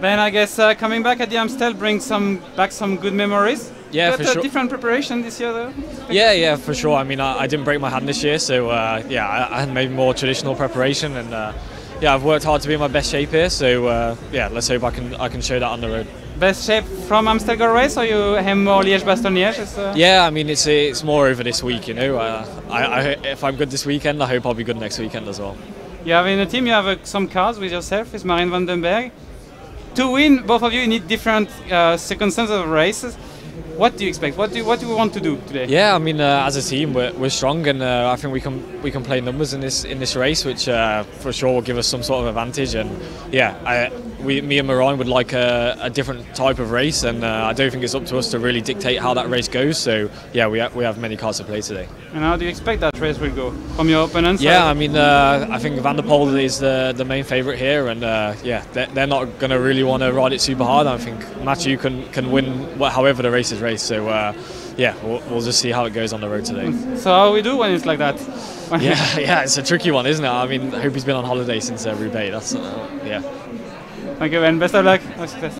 Ben, I guess uh, coming back at the Amstel brings some back some good memories. Yeah, Got for a sure. different preparation this year, though. Yeah, yeah, for sure. I mean, I, I didn't break my hand this year, so uh, yeah, I, I had maybe more traditional preparation, and uh, yeah, I've worked hard to be in my best shape here. So uh, yeah, let's hope I can I can show that on the road. Best shape from Amstel Gold Race, or you aim more Liège-Bastogne-Liège? Uh, Yeah, I mean, it's it's more over this week, you know. Uh, I, I if I'm good this weekend, I hope I'll be good next weekend as well. You have in the team, you have some cars with yourself, with Marijn van den Berg. To win, both of you need different uh, circumstances of races. What do you expect? What do what do you want to do today? Yeah, I mean, uh, as a team, we're, we're strong, and uh, I think we can we can play numbers in this in this race, which uh, for sure will give us some sort of advantage. And yeah, I, we, me and Marijn would like a, a different type of race, and uh, I don't think it's up to us to really dictate how that race goes. So yeah, we ha- we have many cards to play today. And how do you expect that race will go from your opponents? Yeah, I mean, uh, I think Van der Poel is the the main favourite here, and uh, yeah, they're, they're not going to really want to ride it super hard. I think Matthew can can win however the race is raced. So uh, yeah, we'll, we'll just see how it goes on the road today. So how we do when it's like that? yeah, yeah, it's a tricky one, isn't it? I mean, I hope he's been on holiday since uh, Roubaix. That's uh, yeah. Thank you, Ben. Best of luck.